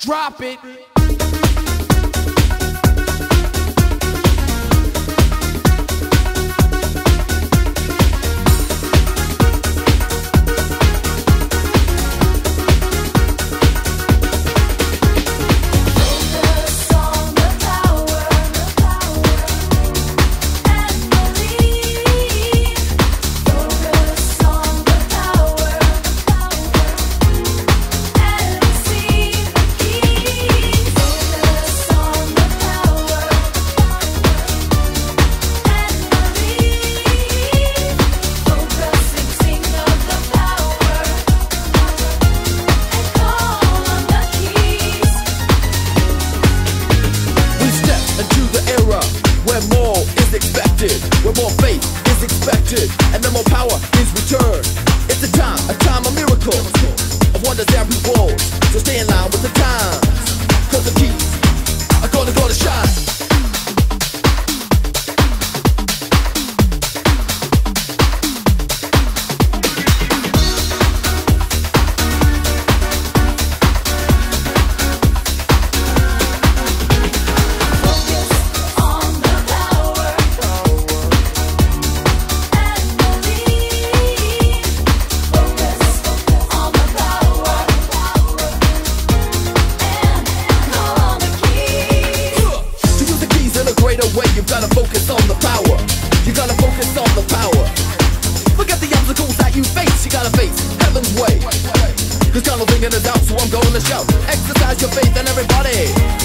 Drop it. Faith is expected, and then more power is returned. It's a time, a time of miracles, of wonders and rewards. So stay in line the power. Forget the obstacles that you face, you gotta face heaven's way. So I'm going to. Exercise your faith and everybody.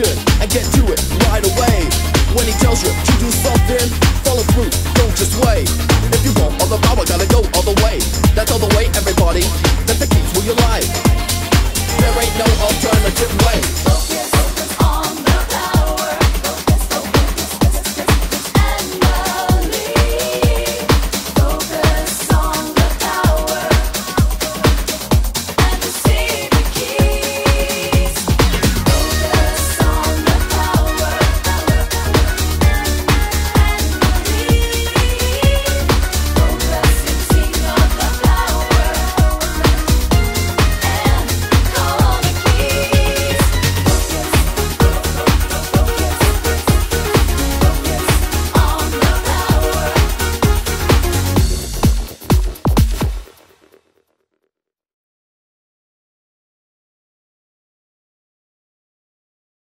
should and get to it right away. When he tells you to do something, follow through, don't just wait.